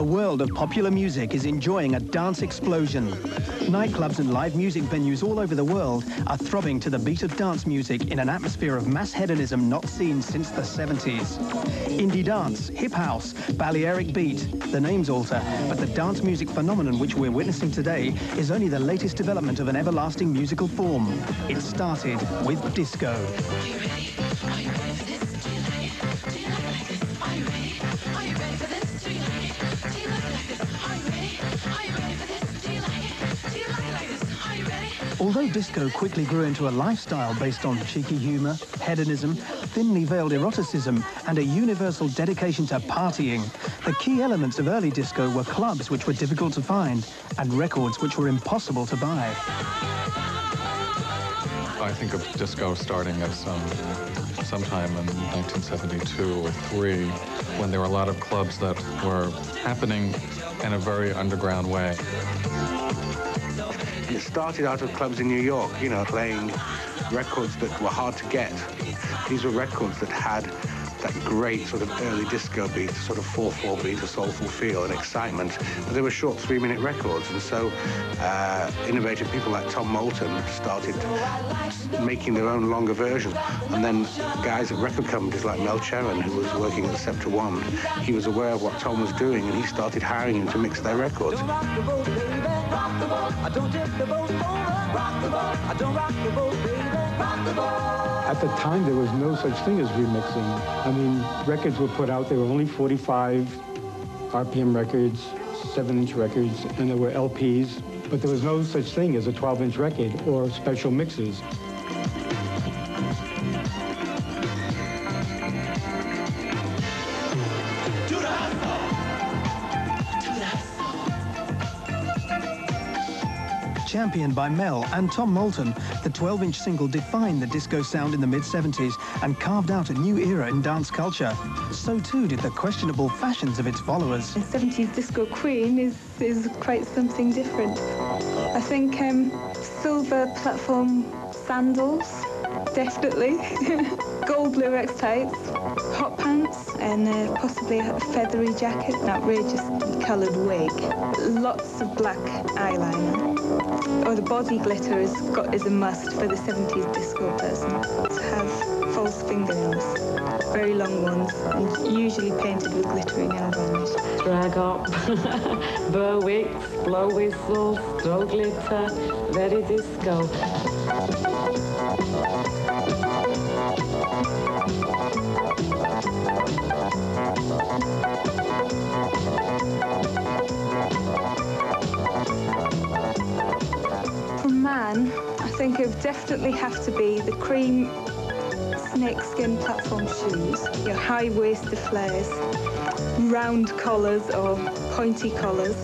The world of popular music is enjoying a dance explosion. Nightclubs and live music venues all over the world are throbbing to the beat of dance music in an atmosphere of mass hedonism not seen since the 70s. Indie dance, hip house, Balearic beat, the names alter, but the dance music phenomenon which we're witnessing today is only the latest development of an everlasting musical form. It started with disco. Although disco quickly grew into a lifestyle based on cheeky humour, hedonism, thinly veiled eroticism, and a universal dedication to partying, the key elements of early disco were clubs which were difficult to find and records which were impossible to buy. I think of disco starting as um, sometime in 1972 or 3 when there were a lot of clubs that were happening in a very underground way. It started out of clubs in New York, you know, playing records that were hard to get. These were records that had that great sort of early disco beat, sort of 4-4 beat, a soulful feel and excitement. But they were short three-minute records, and so uh, innovative people like Tom Moulton started making their own longer version. And then guys at record companies like Mel Cheren, who was working at Scepter One, he was aware of what Tom was doing, and he started hiring him to mix their records. At the time, there was no such thing as remixing. I mean, records were put out, they were only 45 RPM records, 7-inch records, and there were LPs, but there was no such thing as a 12-inch record or special mixes. Championed by Mel and Tom Moulton, the 12-inch single defined the disco sound in the mid-70s and carved out a new era in dance culture. So too did the questionable fashions of its followers. The 70s disco queen is, is quite something different. I think um, silver platform sandals, definitely. Gold Lurex tights, hot pants, and uh, possibly a feathery jacket, an outrageous coloured wig. Lots of black eyeliner. Or the body glitter is, got, is a must for the 70s disco person. To have false fingernails, very long ones, and usually painted with glittering varnish. Drag up, burr wigs, blow whistles, throw glitter, very disco. Definitely have to be the cream snakeskin platform shoes, your high-waisted flares, round collars or pointy collars,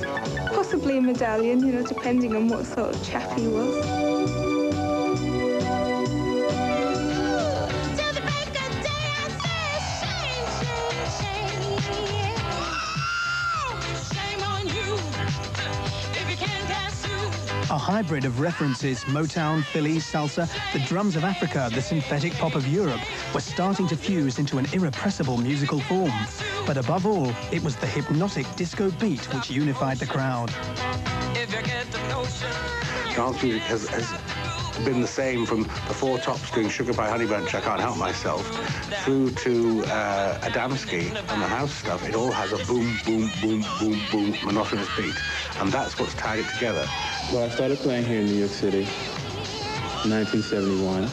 possibly a medallion, you know, depending on what sort of chap he was. Hybrid of references, Motown, Philly, salsa, the drums of Africa, the synthetic pop of Europe, were starting to fuse into an irrepressible musical form. But above all, it was the hypnotic disco beat which unified the crowd. Dance music has, has been the same from the Four Tops doing Sugar Pie Honey Bunch, I Can't Help Myself, through to uh, Adamski and the house stuff. It all has a boom, boom, boom, boom, boom, monotonous beat. And that's what's tied it together. Well, I started playing here in New York City in 1971.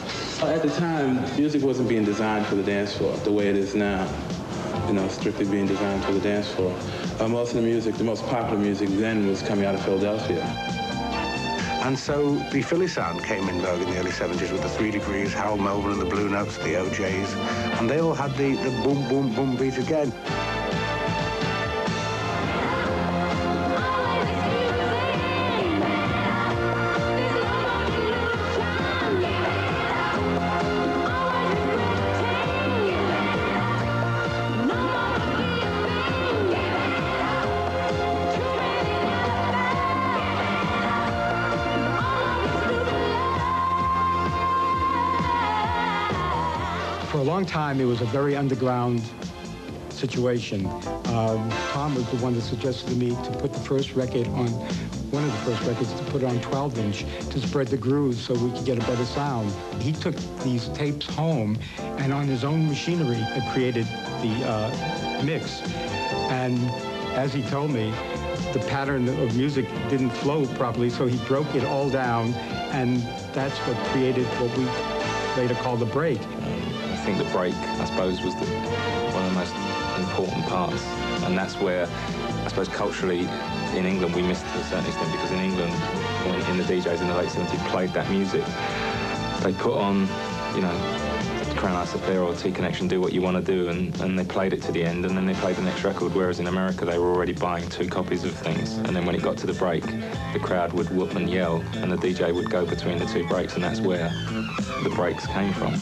At the time, music wasn't being designed for the dance floor the way it is now. You know, strictly being designed for the dance floor. Uh, most of the music, the most popular music then was coming out of Philadelphia. And so the Philly sound came in vogue in the early 70s with the Three Degrees, Harold Melvin and the Blue Notes, the O'Jays, and they all had the, the boom, boom, boom beat again. Long time, it was a very underground situation. Um, Tom was the one that suggested to me to put the first record on, one of the first records, to put on 12 inch to spread the grooves so we could get a better sound. He took these tapes home and on his own machinery had created the uh, mix. And as he told me, the pattern of music didn't flow properly, so he broke it all down, and that's what created what we later called the break. I think the break, I suppose, was the, one of the most important parts, and that's where, I suppose, culturally, in England, we missed to a certain extent because in England, when, in the DJs in the late 70s played that music, they put on, you know, Crown Heights Affair or T Connection, do what you want to do, and, and they played it to the end, and then they played the next record, whereas in America they were already buying two copies of things, and then when it got to the break, the crowd would whoop and yell, and the DJ would go between the two breaks, and that's where the breaks came from.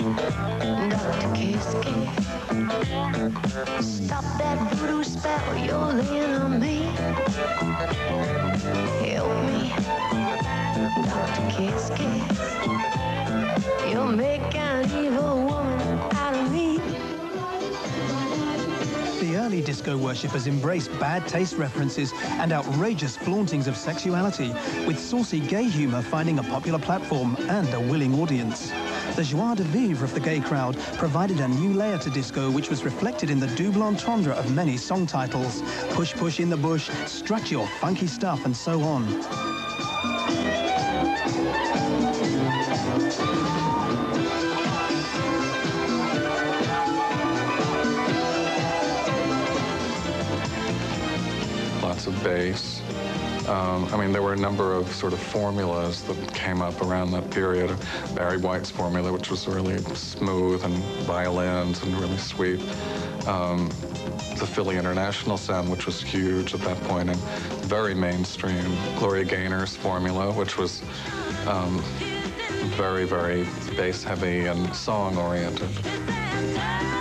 Stop that voodoo spell you're laying on me. Help me. Kiss Kiss. You'll make an evil woman out of me. The early disco worshippers embraced bad taste references and outrageous flauntings of sexuality, with saucy gay humour finding a popular platform and a willing audience. The joie de vivre of the gay crowd provided a new layer to disco which was reflected in the double entendre of many song titles. Push Push in the Bush, Strut Your Funky Stuff and so on. lots of bass. Um, I mean, there were a number of sort of formulas that came up around that period. Barry White's formula, which was really smooth and violins and really sweet. Um, the Philly International sound, which was huge at that point and very mainstream. Gloria Gaynor's formula, which was um, very, very bass heavy and song oriented.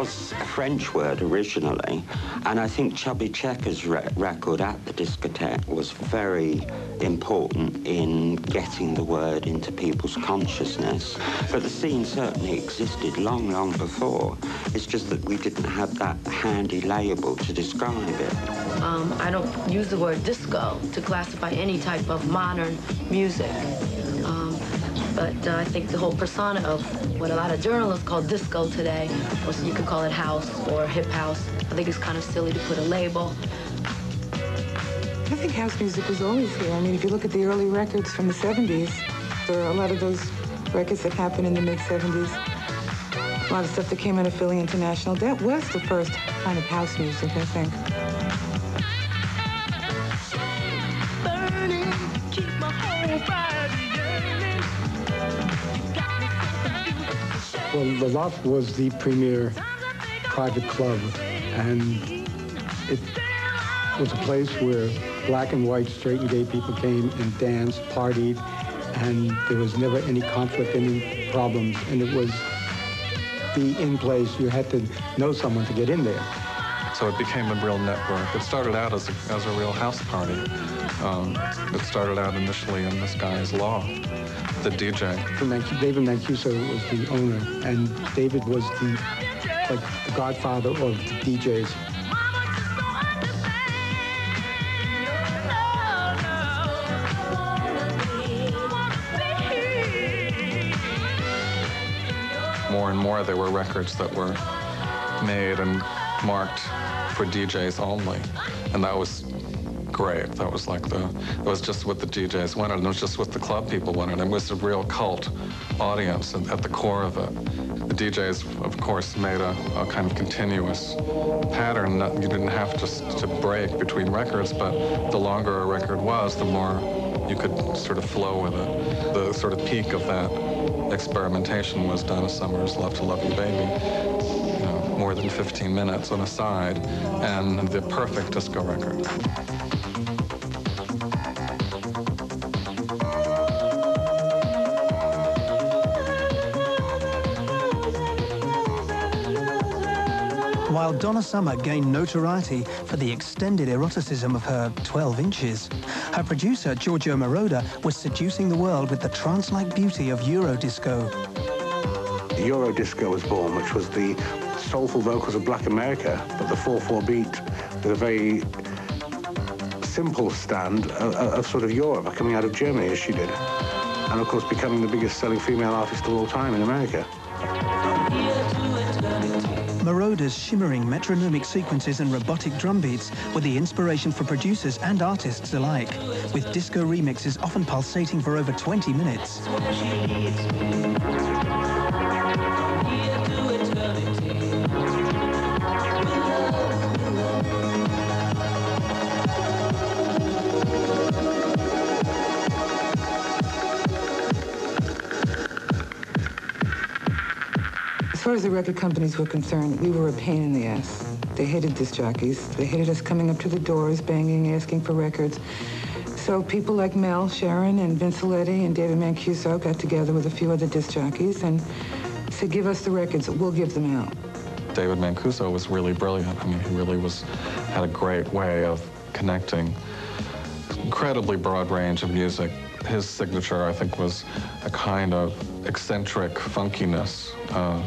Was a French word originally, and I think Chubby Checker's re record at the discotheque was very important in getting the word into people's consciousness. But the scene certainly existed long, long before. It's just that we didn't have that handy label to describe it. Um, I don't use the word disco to classify any type of modern music. But uh, I think the whole persona of what a lot of journalists call disco today, or you could call it house or hip house, I think it's kind of silly to put a label. I think house music was always here. I mean, if you look at the early records from the 70s, there are a lot of those records that happened in the mid-70s. A lot of stuff that came out of Philly International. That was the first kind of house music, I think. Burning, Well, the Loft was the premier private club, and it was a place where black and white, straight and gay people came and danced, partied, and there was never any conflict, any problems, and it was the in place. You had to know someone to get in there. So it became a real network. It started out as a, as a real house party. Um, it started out initially in this guy's loft, the DJ. David Mancuso was the owner, and David was the like the godfather of the DJs. More and more, there were records that were made and marked for DJs only. And that was great. That was like the, it was just what the DJs wanted, and it was just what the club people wanted. And It was a real cult audience at, the core of it. The DJs, of course, made a, a kind of continuous pattern that you didn't have just to break between records, but the longer a record was, the more you could sort of flow with it. The sort of peak of that experimentation was Donna Summer's Love to Love You Baby more than 15 minutes on a side, and the perfect disco record. While Donna Summer gained notoriety for the extended eroticism of her 12 inches. Her producer, Giorgio Moroder, was seducing the world with the trance-like beauty of Eurodisco. Eurodisco was born, which was the soulful vocals of Black America, but the 4-4 beat with a very simple stand of, of, sort of Europe, coming out of Germany as she did. And of course becoming the biggest selling female artist of all time in America. Moroder's shimmering metronomic sequences and robotic drum beats were the inspiration for producers and artists alike, with disco remixes often pulsating for over 20 minutes. As far as the record companies were concerned, we were a pain in the ass. They hated disc jockeys. They hated us coming up to the doors, banging, asking for records. So people like Mel Cheren and Vince Aletti and David Mancuso got together with a few other disc jockeys and said, give us the records, we'll give them out. David Mancuso was really brilliant. I mean, he really was, had a great way of connecting incredibly broad range of music. His signature, I think, was a kind of eccentric funkiness uh,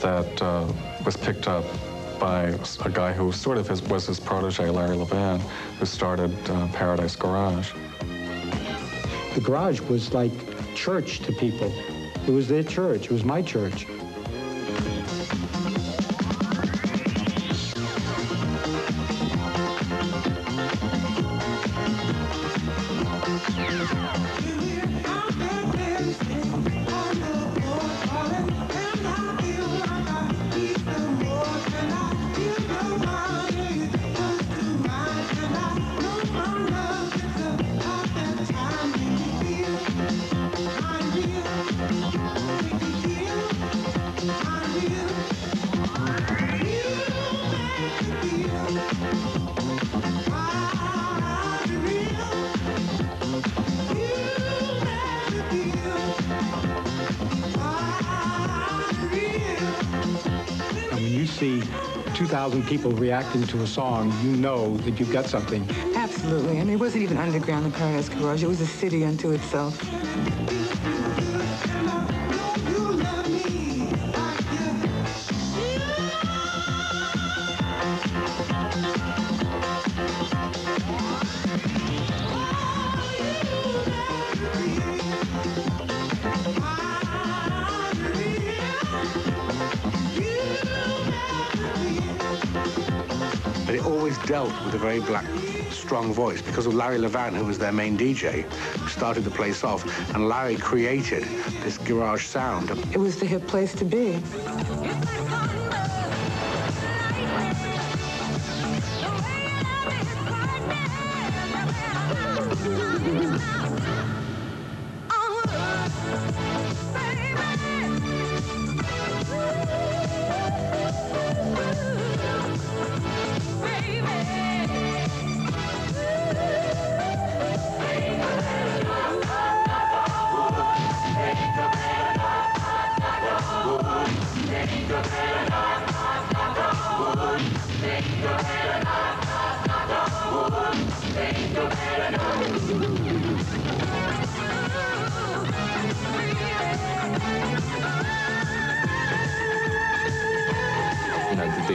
that uh, was picked up by a guy who sort of his, was his protege, Larry Levan, who started uh, Paradise Garage. The garage was like church to people. It was their church. It was my church. 2,000 people reacting to a song, you know that you've got something. Absolutely. I mean, it wasn't even underground, the Paradise Garage. It was a city unto itself. Dealt with a very black, strong voice because of Larry Levan, who was their main DJ, who started the place off. And Larry created this garage sound. It was the hip place to be.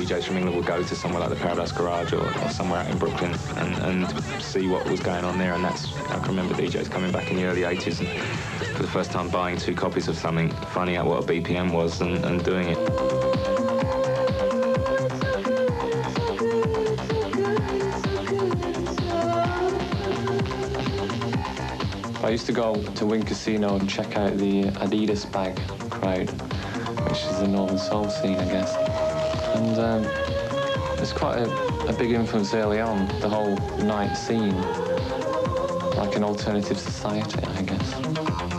DJs from England would go to somewhere like the Paradise Garage or, or somewhere out in Brooklyn and, and, see what was going on there. And that's, I can remember DJs coming back in the early 80s and for the first time buying two copies of something, finding out what a BPM was and, and doing it. Used to go to Wigan Casino and check out the Adidas bag crowd, which is the Northern Soul scene, I guess and um, it's quite a, a big influence early on, the whole night scene, like an alternative society, I guess.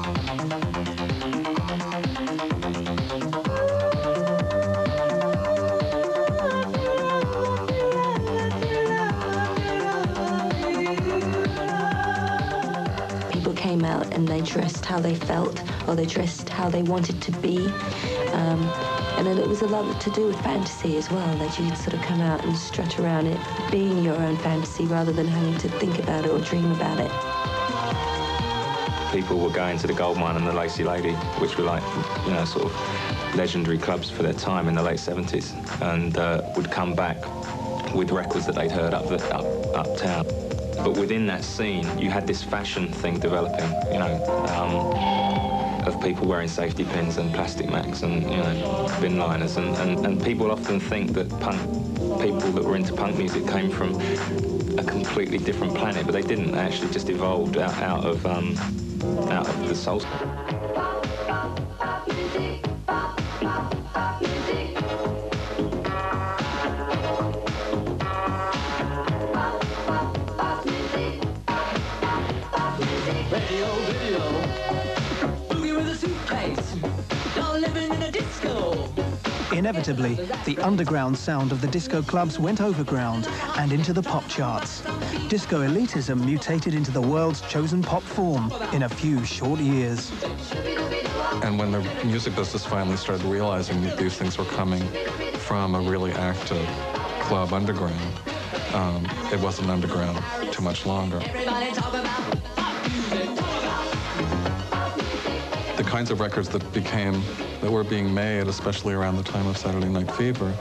Dressed how they felt or they dressed how they wanted to be. Um, And then it was a lot to do with fantasy as well, that you'd sort of come out and strut around it, being your own fantasy rather than having to think about it or dream about it. People were going to the Goldmine and the Lacy Lady, which were like, you know, sort of legendary clubs for their time in the late 70s, and uh, would come back with records that they'd heard up, the, up uptown. But within that scene, you had this fashion thing developing, you know, um, of people wearing safety pins and plastic macs and, you know, bin liners. And, and, and people often think that punk people that were into punk music came from a completely different planet, but they didn't. They actually just evolved out, out of um, out of the soul. Inevitably, the underground sound of the disco clubs went overground and into the pop charts. Disco elitism mutated into the world's chosen pop form in a few short years. And when the music business finally started realizing that these things were coming from a really active club underground, um, it wasn't underground too much longer. Kinds of records that became, that were being made, especially around the time of Saturday Night Fever,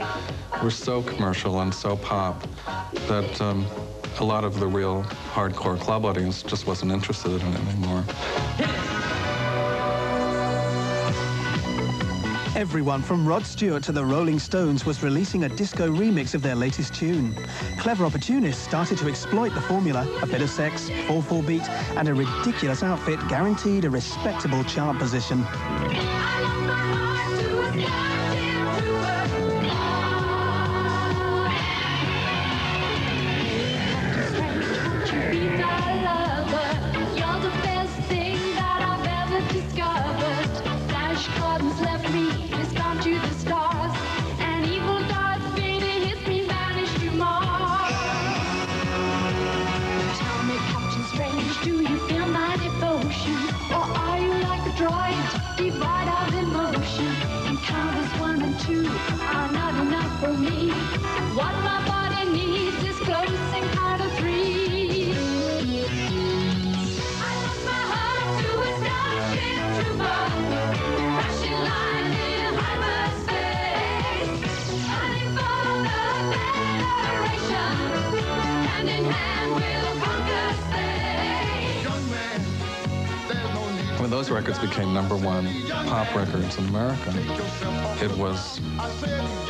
were so commercial and so pop that um, a lot of the real hardcore club audience just wasn't interested in it anymore. Everyone from Rod Stewart to the Rolling Stones was releasing a disco remix of their latest tune. Clever opportunists started to exploit the formula, a bit of sex, 4-4 beat, and a ridiculous outfit guaranteed a respectable chart position. Records became number one pop records in America, it was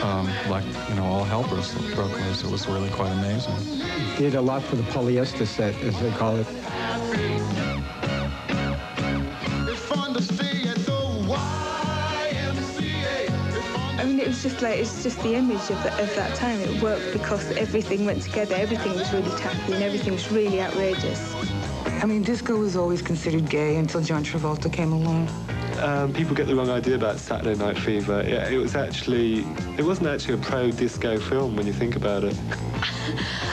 um, like, you know, all hell broke broke loose. It was really quite amazing. Did a lot for the polyester set, as they call it. I mean, it was just like, it's just the image of, the, of that time. It worked because everything went together. Everything was really tacky and everything was really outrageous. I mean, disco was always considered gay until John Travolta came along. Um, people get the wrong idea about Saturday Night Fever. Yeah, it was actually, it wasn't actually a pro-disco film when you think about it.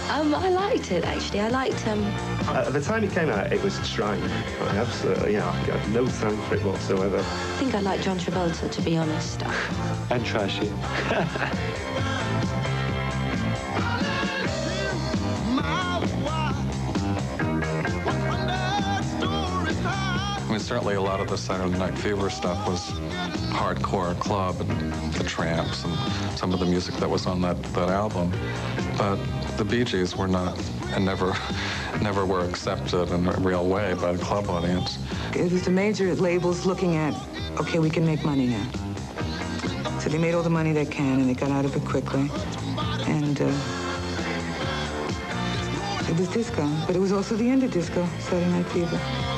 Um, I liked it actually. I liked um. At the time it came out, it was strange. I absolutely, you know, I got no time for it whatsoever. I think I like John Travolta to be honest. And trashy. certainly a lot of the Saturday Night Fever stuff was hardcore club and the Trammps and some of the music that was on that, that album. But the Bee Gees were not and never, never were accepted in a real way by the club audience. It was the major labels looking at, okay, we can make money now. So they made all the money they can, and they got out of it quickly. And uh, it was disco, but it was also the end of disco, Saturday Night Fever.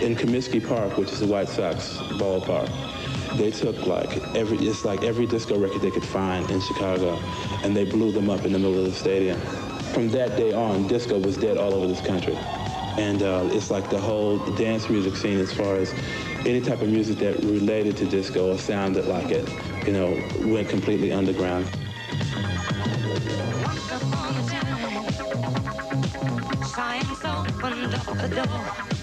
In Comiskey Park, which is the White Sox ballpark, they took like every, it's like every disco record they could find in Chicago, and they blew them up in the middle of the stadium. From that day on, disco was dead all over this country. And uh, it's like the whole dance music scene as far as any type of music that related to disco or sounded like it, you know, went completely underground. Science opened up the door.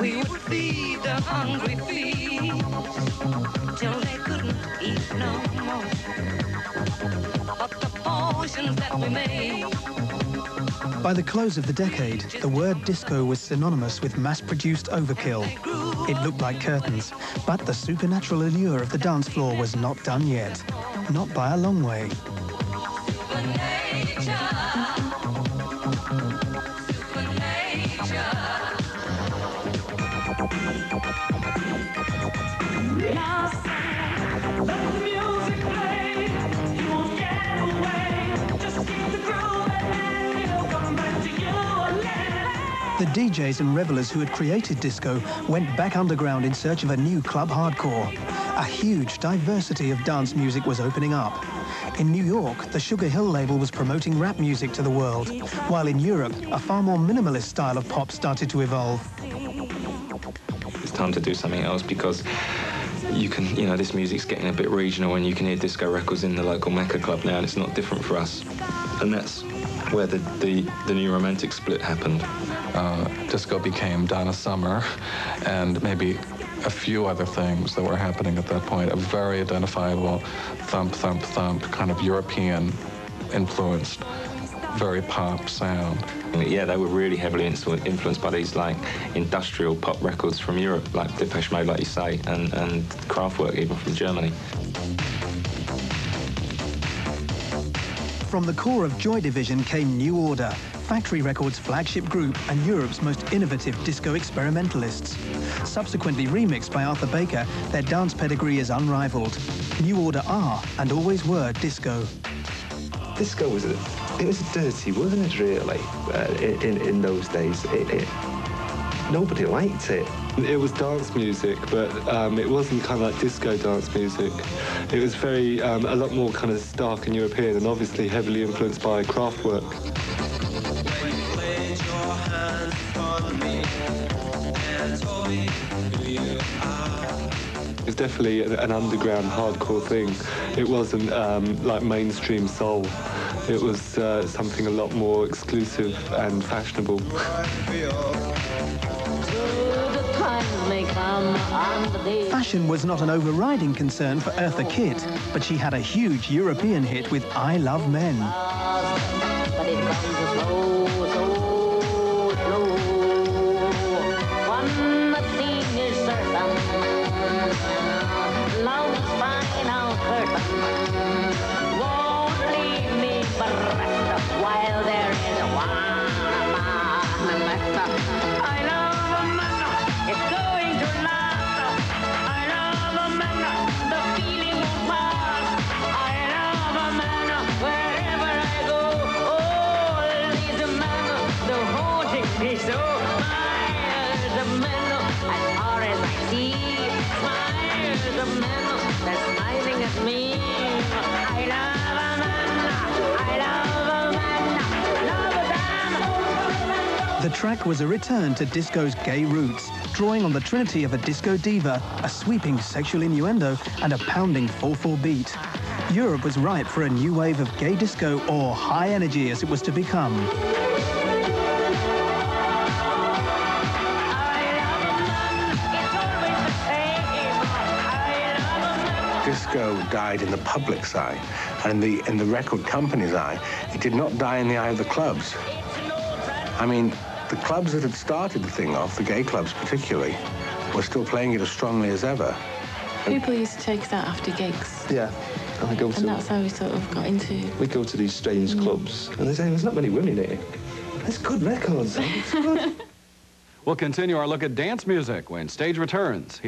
We would feed the hungry feet till they couldn't eat no more. But the portions that we made. By the close of the decade, the word disco was synonymous with mass-produced overkill. It looked like curtains, but the supernatural allure of the dance floor was not done yet. Not by a long way. DJs and revelers who had created disco went back underground in search of a new club hardcore. A huge diversity of dance music was opening up. In New York, the Sugar Hill label was promoting rap music to the world, while in Europe, a far more minimalist style of pop started to evolve. It's time to do something else because you can, you know, this music's getting a bit regional and you can hear disco records in the local Mecca club now and it's not different for us. And that's where the, the, the new romantic split happened. Uh, disco became Donna Summer and maybe a few other things that were happening at that point. A very identifiable thump, thump, thump, kind of European influenced, very pop sound. Yeah, they were really heavily influenced by these like industrial pop records from Europe, like Depeche Mode, like you say, and, and Kraftwerk even from Germany. From the core of Joy Division came New Order, Factory Records' flagship group and Europe's most innovative disco experimentalists. Subsequently remixed by Arthur Baker, their dance pedigree is unrivaled. New Order are, and always were, disco. Disco was a, it was dirty, wasn't it? Really, uh, in in those days, it, it, nobody liked it. It was dance music, but um, it wasn't kind of like disco dance music. It was very, um, a lot more kind of stark and European, and obviously heavily influenced by Kraftwerk. It's definitely an, underground hardcore thing. It wasn't um, like mainstream soul. It was uh, something a lot more exclusive and fashionable. Fashion was not an overriding concern for Eartha Kitt, but she had a huge European hit with I Love Men. Track was a return to disco's gay roots, drawing on the trinity of a disco diva, a sweeping sexual innuendo, and a pounding 4-4 beat. Europe was ripe for a new wave of gay disco, or high energy as it was to become. Disco died in the public's eye, and in the in the record company's eye. It did not die in the eye of the clubs. I mean, the clubs that had started the thing off, the gay clubs particularly, were still playing it as strongly as ever. People used to take us out after gigs, Yeah, and I go and to that's how we sort of got into. we go to these strange mm. clubs, and they say there's not many women here. That's good records. It's good. We'll continue our look at dance music when stage returns.